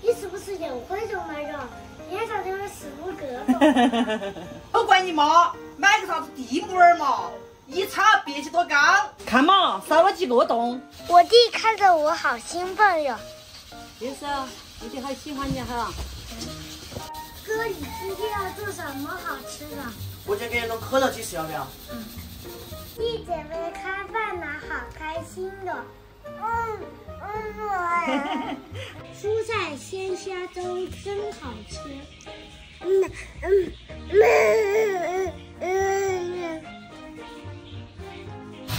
你是不是又会做买肉？脸上都有四五个。不怪你妈，买个啥子地木耳嘛，一炒别起多高。看嘛，烧了几个洞。我弟看着我好兴奋哟。也是啊，我弟好喜欢你哈。哥，你今天要做什么好吃的？我今天给你弄可乐鸡翅，要不要？嗯。一姐妹开饭了，好开心的。嗯嗯。蔬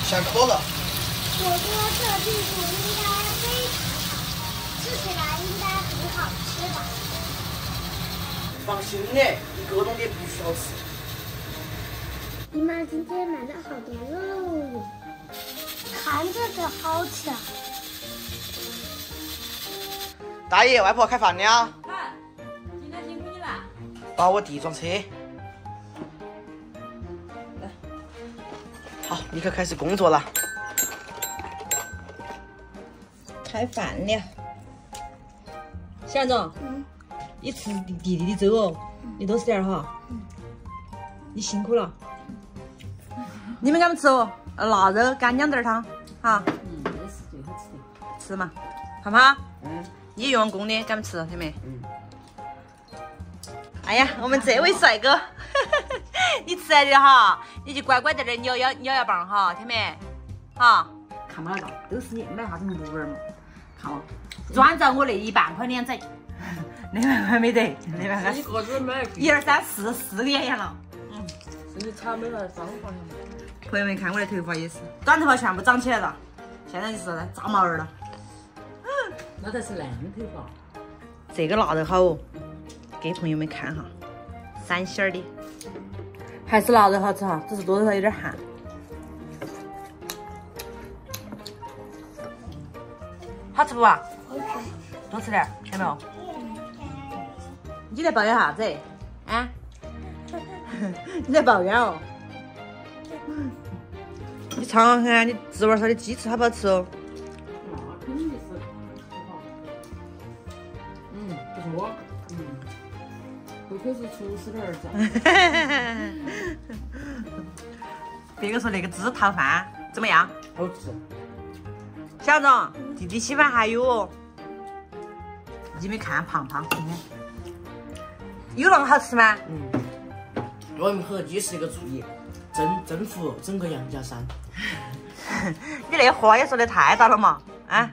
下课了。火锅这技术应该非常好，吃起来应该很好吃吧？放心的，你各种的必须要吃。姨妈今天买了好多肉哟，看着就好吃。大爷，外婆开饭了。看，今天辛苦你了。把我弟装车。好，立刻开始工作了。开饭了，小杨总，嗯，你吃弟弟弟的粥哦，你多吃点哈。嗯，你辛苦了。你们敢不吃哦？腊肉干姜豆汤，哈。嗯，这是最好吃的。吃嘛，胖胖？嗯。你用功的，敢不吃，小妹？嗯。哎呀，我们这位帅哥，你吃来的哈，你就乖乖在这摇摇摇摇棒哈，听没？好。看嘛那个，都是你买啥子木耳嘛？看嘛，转着我那一半块脸仔，那半块没得，那半块。一个子买一二三四四个眼眼了。嗯。是你草莓了，三块朋友们看我的头发也是，短头发全部长起来了，现在就是炸毛儿了。那才是烂头发。这个腊肉好哦，给朋友们看哈，三鲜儿的，还是腊肉好吃哈，只是多少有点寒。好吃不啊？好吃。多吃点，看到没有？你在抱怨啥子？啊？你在抱怨哦？你尝尝看，你滋味烧的鸡翅好不好吃哦？那肯定的是，嗯，不错，嗯，不愧是厨师的儿子。别个说那个汁烫饭怎么样？好吃。小总，弟弟稀饭还有哦。你没看胖胖，今天有那么好吃吗？嗯。我们和鸡是一个主意。征征服整个杨家山，你那话也说的太大了嘛，啊！